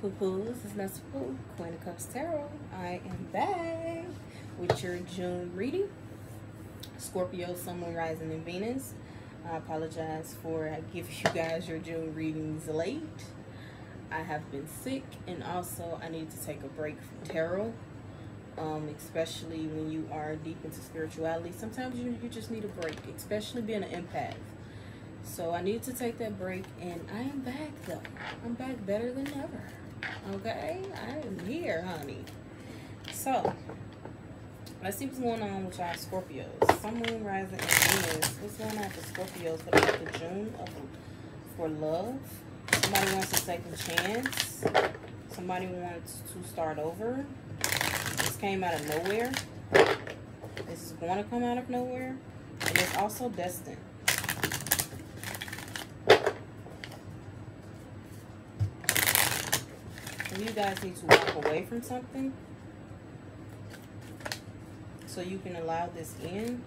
poo-poo? This is Nessa Pooh, Queen of Cups Tarot. I am back with your June reading. Scorpio, Sun, Moon, Rising, and Venus. I apologize for giving you guys your June readings late. I have been sick, and also I need to take a break from tarot. Um, especially when you are deep into spirituality. Sometimes you, you just need a break, especially being an empath. So I need to take that break, and I am back though. I'm back better than ever. Okay, I am here, honey. So let's see what's going on with y'all Scorpios. Sun, Moon, Rising, and Venus. What's going on for Scorpios for the June of, for love? Somebody wants a second chance. Somebody wants to start over. This came out of nowhere. This is going to come out of nowhere. And it's also destined. You guys need to walk away from something so you can allow this in.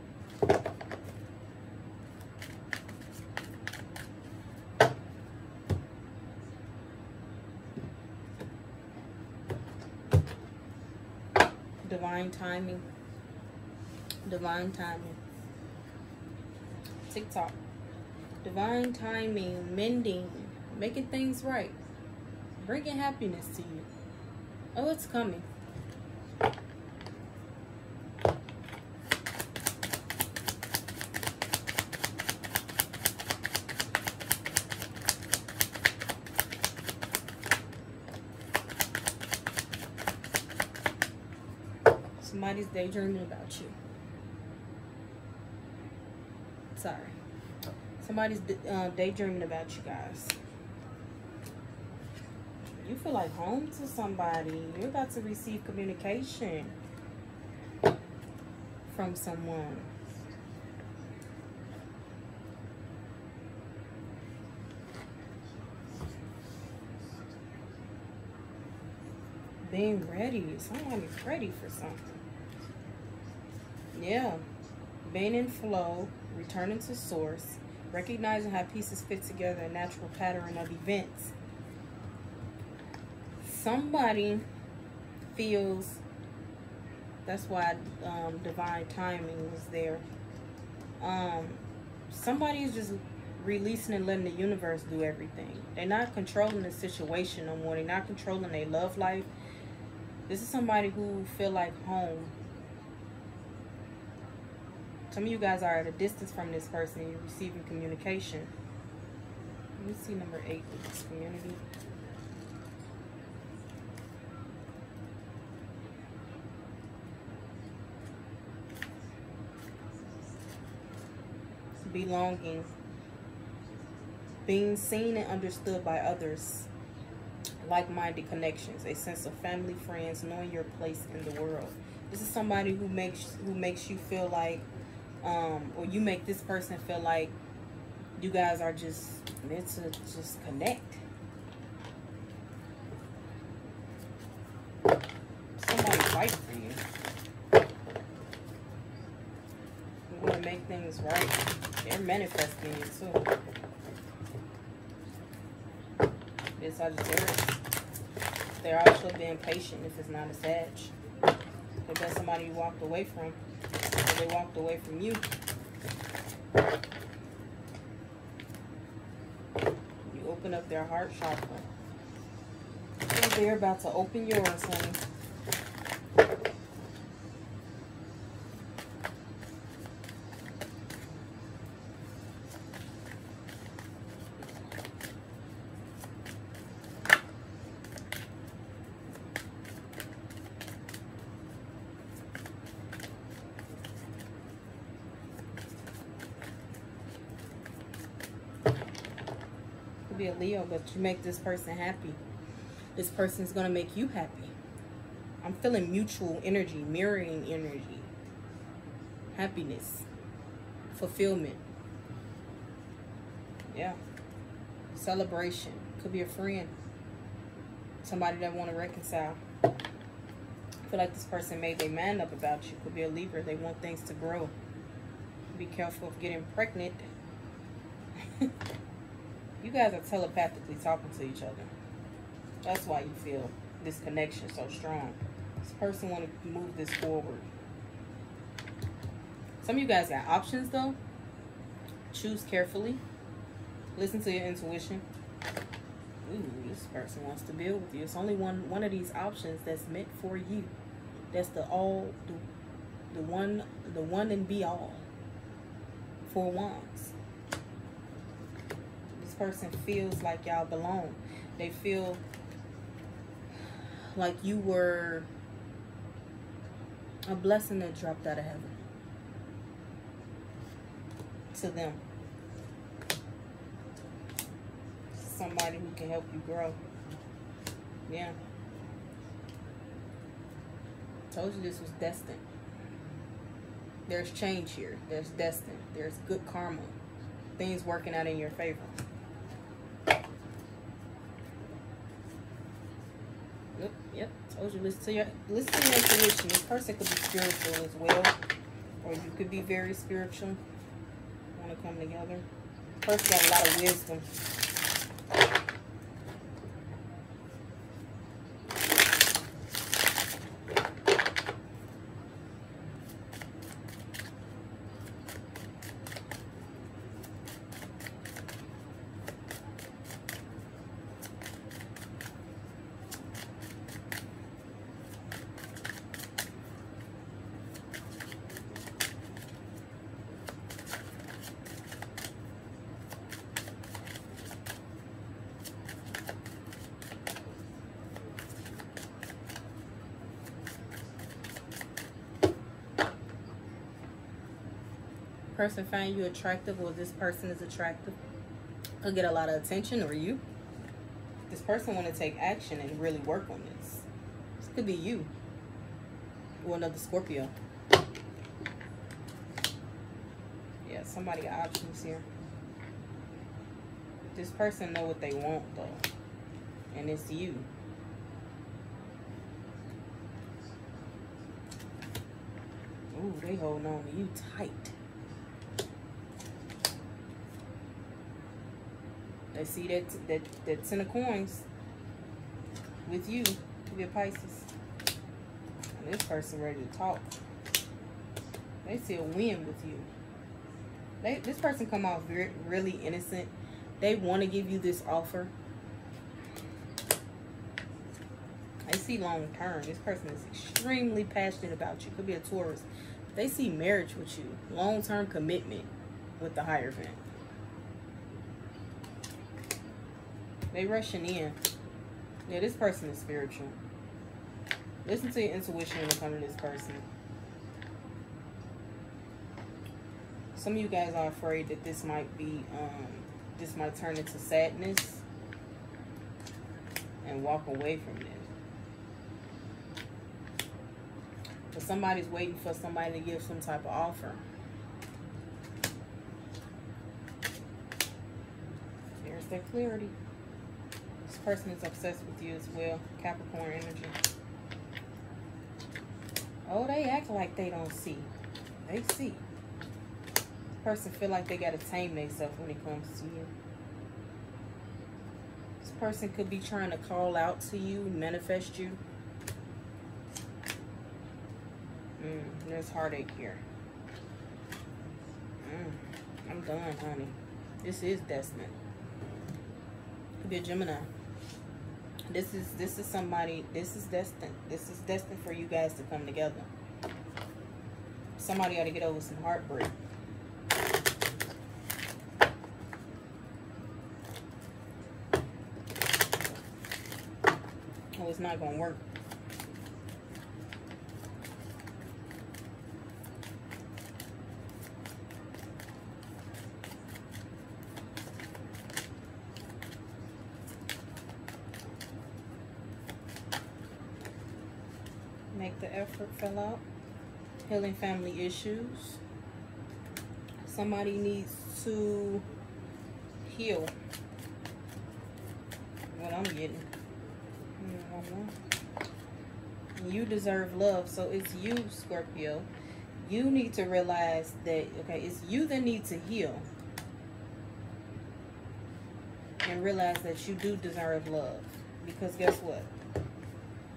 Divine timing. Divine timing. TikTok. Divine timing, mending, making things right bringing happiness to you. Oh, it's coming. Somebody's daydreaming about you. Sorry. Somebody's uh, daydreaming about you guys you feel like home to somebody. You're about to receive communication from someone. Being ready. Somebody's ready for something. Yeah. Being in flow, returning to source, recognizing how pieces fit together, a natural pattern of events somebody feels that's why um, divine timing was there. Um, somebody is just releasing and letting the universe do everything. They're not controlling the situation no more. They're not controlling their love life. This is somebody who feel like home. Some of you guys are at a distance from this person. You're receiving communication. Let me see number eight with this community. Belonging, being seen and understood by others, like-minded connections, a sense of family, friends, knowing your place in the world. This is somebody who makes who makes you feel like, um, or you make this person feel like you guys are just meant to just connect. Somebody fight for you. We want to make things right. They're manifesting it too. This Sagittarius. They're also being patient if it's not a Sag. If that's somebody you walked away from. Or they walked away from you. You open up their heart chakra. They're about to open yours, honey. Be a Leo, but you make this person happy. This person is going to make you happy. I'm feeling mutual energy, mirroring energy, happiness, fulfillment. Yeah. Celebration. Could be a friend. Somebody that want to reconcile. I feel like this person made their man up about you. Could be a Libra. They want things to grow. Be careful of getting pregnant. You guys are telepathically talking to each other. That's why you feel this connection so strong. This person want to move this forward. Some of you guys got options though. Choose carefully. Listen to your intuition. Ooh, this person wants to build with you. It's only one one of these options that's meant for you. That's the all the, the one the one and be all. Four wands. Person feels like y'all belong. They feel like you were a blessing that dropped out of heaven to them. Somebody who can help you grow. Yeah. Told you this was destined. There's change here. There's destined. There's good karma. Things working out in your favor. Yep. Told you listen to your listen to your intuition. This person could be spiritual as well. Or you could be very spiritual. Want to come together. Person got a lot of wisdom. Person find you attractive or this person is attractive could get a lot of attention or you. This person want to take action and really work on this. This could be you or another scorpio. Yeah somebody options here. This person know what they want though and it's you. Ooh, they holding on to you tight. I see that that that ten of coins with you, be a Pisces. And this person ready to talk. They see a win with you. They, this person come off very, really innocent. They want to give you this offer. They see long term. This person is extremely passionate about you. Could be a Taurus. They see marriage with you. Long term commitment with the higher Hierophant. They rushing in. Yeah, this person is spiritual. Listen to your intuition when it comes to this person. Some of you guys are afraid that this might be, um, this might turn into sadness and walk away from this. But somebody's waiting for somebody to give some type of offer. There's their clarity person is obsessed with you as well. Capricorn energy. Oh, they act like they don't see. They see. This person feel like they got to tame themselves when it comes to you. This person could be trying to call out to you, manifest you. Mm, there's heartache here. Mm, I'm done, honey. This is destined. Could be a Gemini. This is this is somebody. This is destined. This is destined for you guys to come together. Somebody ought to get over some heartbreak. Oh, it's not gonna work. The effort fill out. Healing family issues. Somebody needs to heal. What I'm getting. You deserve love. So it's you, Scorpio. You need to realize that, okay, it's you that need to heal. And realize that you do deserve love because guess what?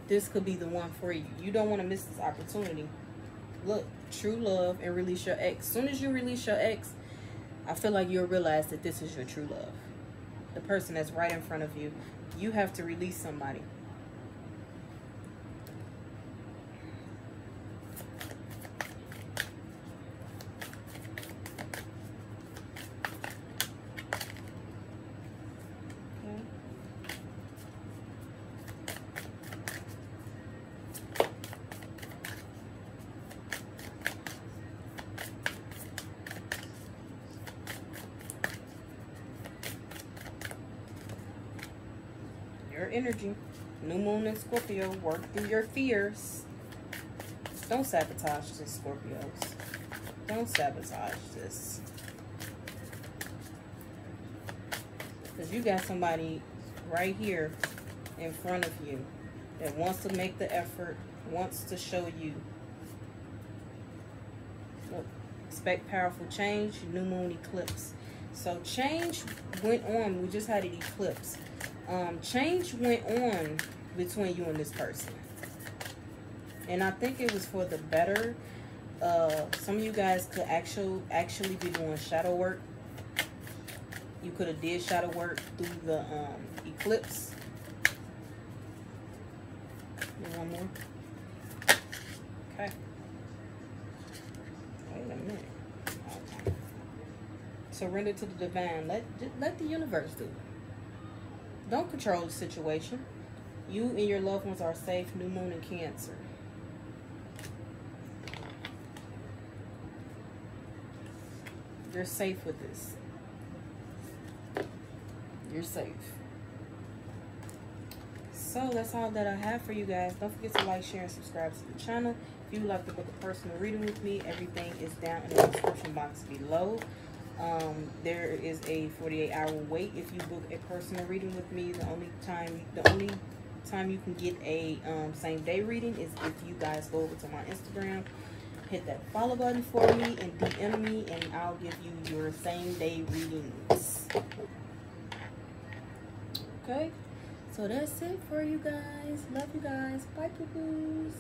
This could be the one for you. You don't want to miss this opportunity. Look, true love and release your ex. As soon as you release your ex, I feel like you'll realize that this is your true love. The person that's right in front of you. You have to release somebody. your energy. New moon in Scorpio. Work through your fears. Don't sabotage this, Scorpios. Don't sabotage this. Because you got somebody right here in front of you that wants to make the effort, wants to show you. Look, expect powerful change, new moon eclipse. So change went on. We just had an eclipse um, change went on between you and this person. And I think it was for the better. Uh, some of you guys could actually actually be doing shadow work. You could have did shadow work through the um, eclipse. One more. Okay. Wait a minute. Okay. Surrender to the divine. Let let the universe do it. Don't control the situation. You and your loved ones are safe. New moon and cancer. You're safe with this. You're safe. So that's all that I have for you guys. Don't forget to like, share, and subscribe to the channel. If you would like to book a personal reading with me, everything is down in the description box below. Um, there is a 48 hour wait if you book a personal reading with me. The only time, the only time you can get a um, same day reading is if you guys go over to my Instagram, hit that follow button for me and DM me and I'll give you your same day readings. Okay, so that's it for you guys. Love you guys. Bye, poo-poos.